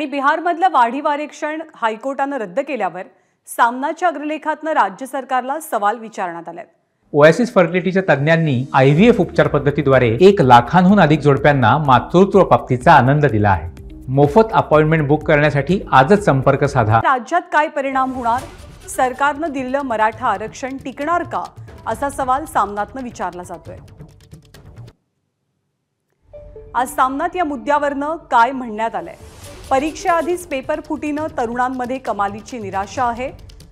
आणि बिहारमधलं वाढीव आरक्षण हायकोर्टानं रद्द केल्यावर सामनाच्या अग्रलेखातनं राज्य सरकारला सवाल विचारण्यात आले ओएसिस फर्टिलिटीच्या तज्ज्ञांनी आय व्ही एफ उपचार एक लाखांहून अधिक जोडप्यांना मातृत्व प्राप्तीचा आनंद दिला आहे. मोफत अपॉइंटमेंट बुक करण्यासाठी आजच संपर्क साधा. राज्यात काय परिणाम होणार? सरकारनं दिलेलं मराठा आरक्षण टिकणार का? असा सवाल सामनातनं विचारला जातोय. आज सामनात या मुद्द्यावरनं काय म्हणण्यात आलंय? परीक्षेआधीच पेपर फुटीनं तरुणांमध्ये कमालीची निराशा आहे.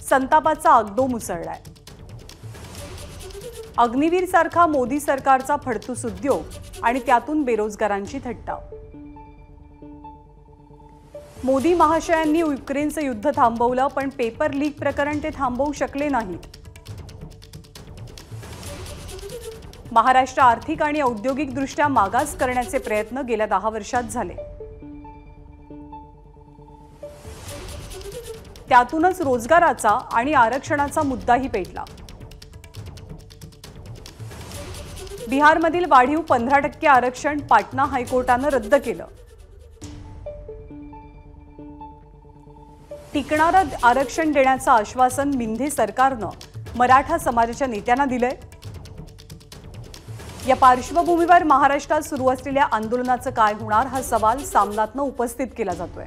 संतापाचा अगदो मुसळलाय अग्निवीर सारखा मोदी सरकारचा फडतूस उद्योग आणि त्यातून बेरोजगारांची थट्टा. मोदी महाशयांनी युक्रेनचं युद्ध थांबवलं पण पेपर लीक प्रकरण ते थांबवू शकले नाहीत. महाराष्ट्र आर्थिक आणि औद्योगिकदृष्ट्या मागास करण्याचे प्रयत्न गेल्या दहा वर्षात झाले. त्यातूनच रोजगाराचा आणि आरक्षणाचा मुद्दाही पेटला. बिहारमधील वाढीव पंधरा टक्के आरक्षण पाटणा हायकोर्टानं रद्द केलं. टिकणारं आरक्षण देण्याचं आश्वासन मिंधे सरकारनं मराठा समाजाच्या नेत्यांना दिलंय. या पार्श्वभूमीवर महाराष्ट्रात सुरू असलेल्या आंदोलनाचं काय होणार हा सवाल सामनातनं उपस्थित केला जातोय.